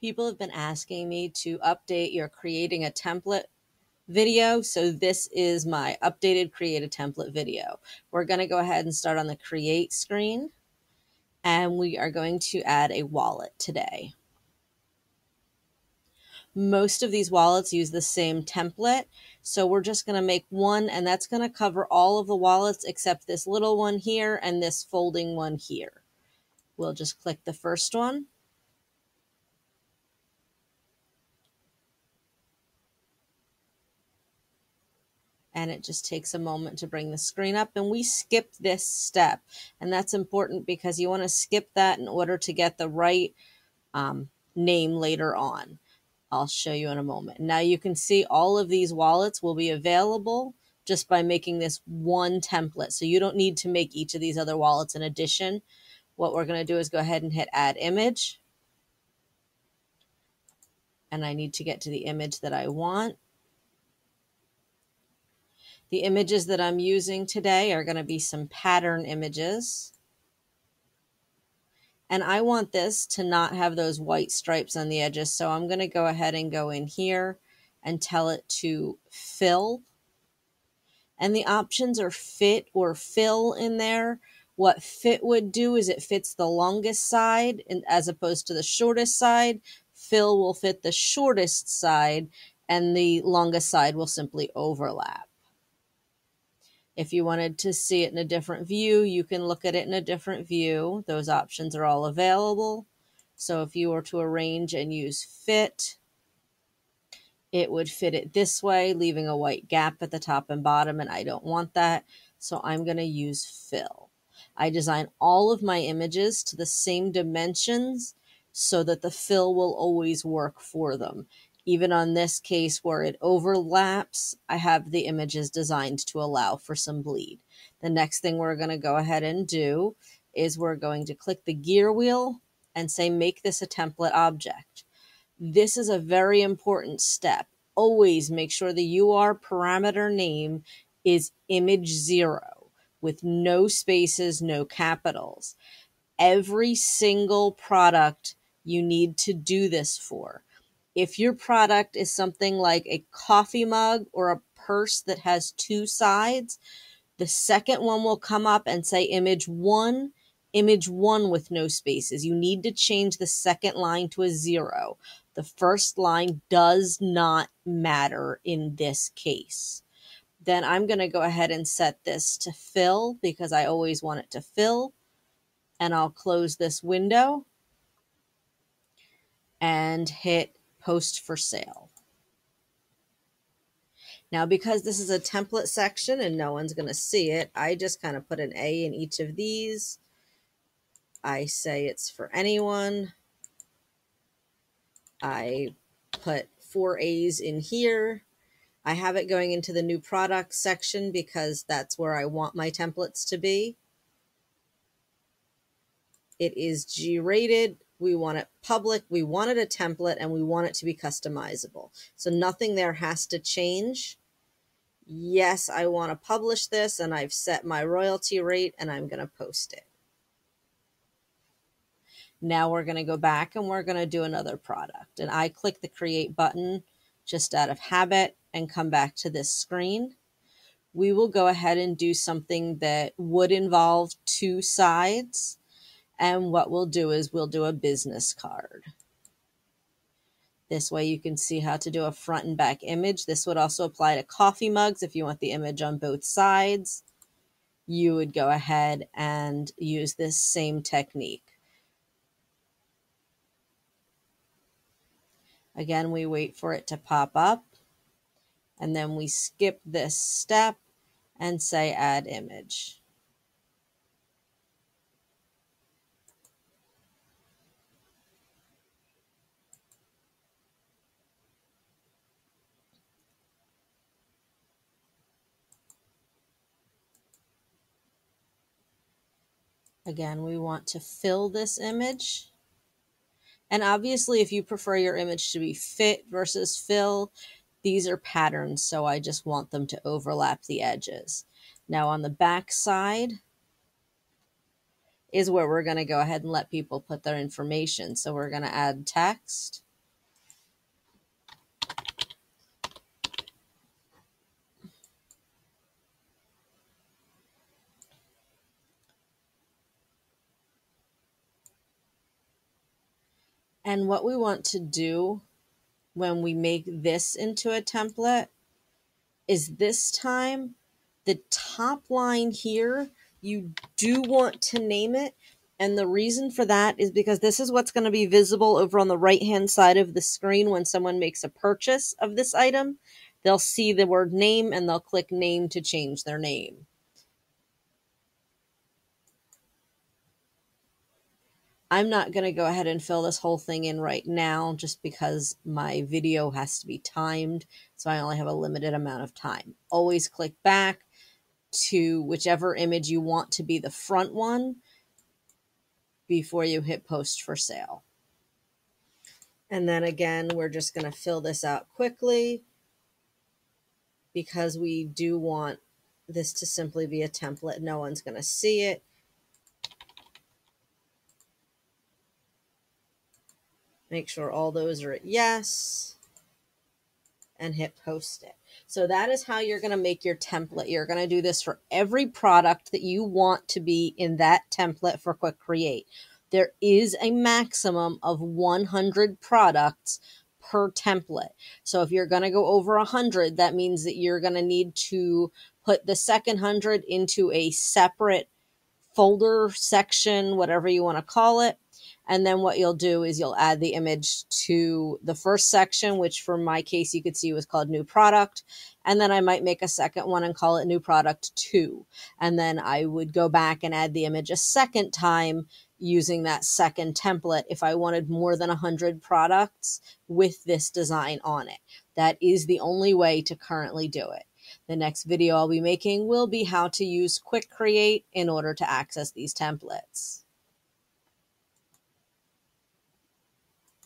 People have been asking me to update your creating a template video. So this is my updated create a template video. We're going to go ahead and start on the create screen and we are going to add a wallet today. Most of these wallets use the same template. So we're just going to make one and that's going to cover all of the wallets except this little one here and this folding one here. We'll just click the first one and it just takes a moment to bring the screen up and we skip this step. And that's important because you want to skip that in order to get the right um, name later on. I'll show you in a moment. Now you can see all of these wallets will be available just by making this one template. So you don't need to make each of these other wallets in addition. What we're going to do is go ahead and hit add image. And I need to get to the image that I want the images that I'm using today are going to be some pattern images. And I want this to not have those white stripes on the edges. So I'm going to go ahead and go in here and tell it to fill. And the options are fit or fill in there. What fit would do is it fits the longest side and as opposed to the shortest side. Fill will fit the shortest side and the longest side will simply overlap. If you wanted to see it in a different view, you can look at it in a different view. Those options are all available. So if you were to arrange and use fit, it would fit it this way, leaving a white gap at the top and bottom, and I don't want that. So I'm going to use fill. I design all of my images to the same dimensions so that the fill will always work for them. Even on this case where it overlaps, I have the images designed to allow for some bleed. The next thing we're going to go ahead and do is we're going to click the gear wheel and say, make this a template object. This is a very important step. Always make sure the UR parameter name is image zero with no spaces, no capitals. Every single product you need to do this for if your product is something like a coffee mug or a purse that has two sides, the second one will come up and say image one, image one with no spaces. You need to change the second line to a zero. The first line does not matter in this case. Then I'm going to go ahead and set this to fill because I always want it to fill. And I'll close this window and hit post for sale. Now, because this is a template section and no one's going to see it, I just kind of put an A in each of these. I say it's for anyone. I put four A's in here. I have it going into the new product section because that's where I want my templates to be. It is G rated we want it public, we wanted a template, and we want it to be customizable. So nothing there has to change. Yes, I want to publish this, and I've set my royalty rate, and I'm going to post it. Now we're going to go back and we're going to do another product. And I click the create button just out of habit and come back to this screen. We will go ahead and do something that would involve two sides and what we'll do is we'll do a business card. This way you can see how to do a front and back image. This would also apply to coffee mugs if you want the image on both sides. You would go ahead and use this same technique. Again, we wait for it to pop up and then we skip this step and say add image. Again, we want to fill this image. And obviously, if you prefer your image to be fit versus fill, these are patterns, so I just want them to overlap the edges. Now on the back side is where we're going to go ahead and let people put their information. So we're going to add text. And what we want to do when we make this into a template is this time the top line here, you do want to name it. And the reason for that is because this is what's going to be visible over on the right hand side of the screen when someone makes a purchase of this item. They'll see the word name and they'll click name to change their name. I'm not going to go ahead and fill this whole thing in right now just because my video has to be timed. So I only have a limited amount of time. Always click back to whichever image you want to be the front one before you hit post for sale. And then again, we're just going to fill this out quickly because we do want this to simply be a template. No one's going to see it. Make sure all those are at yes and hit post it. So that is how you're going to make your template. You're going to do this for every product that you want to be in that template for Quick Create. There is a maximum of 100 products per template. So if you're going to go over 100, that means that you're going to need to put the second 100 into a separate folder section, whatever you want to call it. And then what you'll do is you'll add the image to the first section, which for my case, you could see was called new product. And then I might make a second one and call it new product two. And then I would go back and add the image a second time using that second template if I wanted more than 100 products with this design on it. That is the only way to currently do it. The next video I'll be making will be how to use Quick Create in order to access these templates.